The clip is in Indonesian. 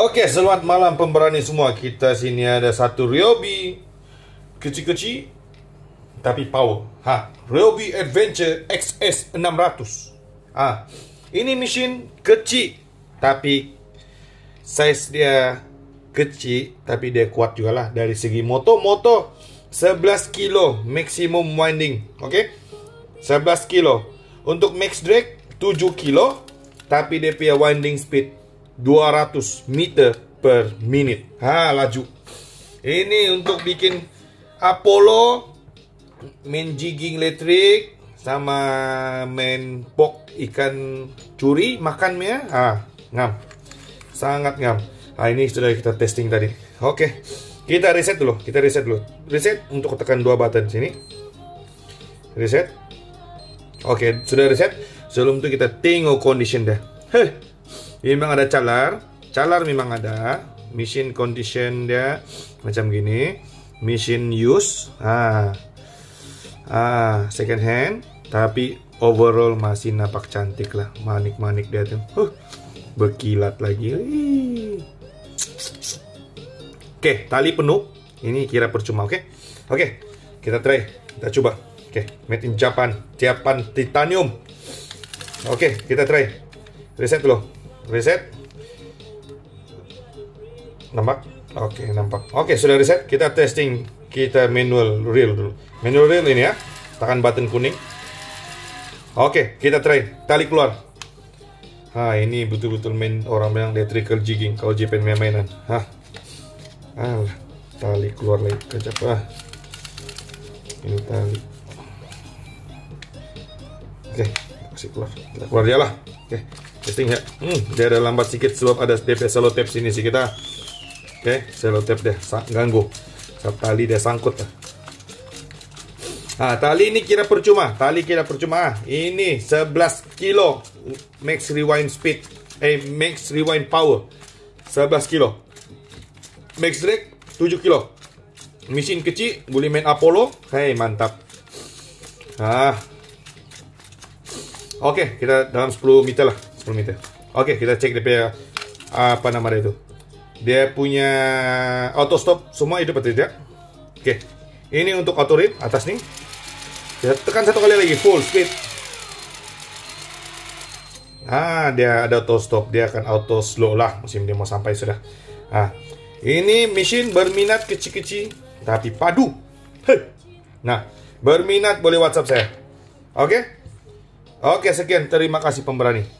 Oke, selamat malam pemberani semua. Kita sini ada satu Ryobi kecil-kecil tapi power. Ha, Ryobi Adventure XS 600. Ah, ini mesin kecil tapi size dia kecil tapi dia kuat juga lah dari segi motor. Motor 11 kilo maximum winding. Oke. 11 kilo. Untuk max drag 7 kilo tapi dia punya winding speed 200 meter per minute. Ha, laju. Ini untuk bikin Apollo main jigging elektrik sama main pok ikan curi makannya. Ha, ngam. Sangat ngam. Ha, ini sudah kita testing tadi. Oke. Kita reset dulu. Kita reset dulu. Reset untuk tekan dua button sini. Reset. Oke, sudah reset. Sebelum itu kita tengok condition dah. Heh. Ini memang ada calar. Calar memang ada. Machine condition dia macam gini. Machine use. Ah. Ah, second hand. Tapi overall masih nampak cantik lah. Manik-manik dia tuh. Huh. Berkilat lagi. Oke, tali penuh. Ini kira percuma, oke? Oke, kita try. Kita coba. Oke, made in Japan. Japan titanium. Oke, kita try. Reset dulu reset. Nampak? Oke okay, nampak. Oke okay, sudah reset. Kita testing. Kita manual reel dulu. Manual reel ini ya. Tekan button kuning. Oke okay, kita try. Tali keluar. Ah ini betul-betul main orang bilang electrical jigging. Kalau JPN main mainan ah ah tali keluar lagi. Kecap ah ini tali. Oke okay, kasih keluar. Kita keluar dia lah. Oke. okay testing ya hmm, dia ada lambat sedikit sebab ada DP selotep sini sih kita oke okay, selotep deh ganggu Sebab tali dia sangkut. Nah, tali ini kira percuma. Tali kira percuma. Ini 11 kilo max rewind speed. Eh, max rewind power. 11 kilo. Max drag 7 kilo. Mesin kecil, boleh main Apollo. Hei, mantap. Ah. Oke, okay, kita dalam 10 meter lah. 10 meter. Oke, kita cek dia punya apa nama dia itu. Dia punya auto stop semua hidup atau tidak? Oke. Ini untuk auto rip atas nih. Kita tekan satu kali lagi full speed. Ah, dia ada auto stop, dia akan auto slow lah musim dia mau sampai sudah. Ah, ini mesin berminat kecil-kecil tapi padu. Hei. Nah, berminat boleh WhatsApp saya. Oke? Oke, sekian. Terima kasih pemberani.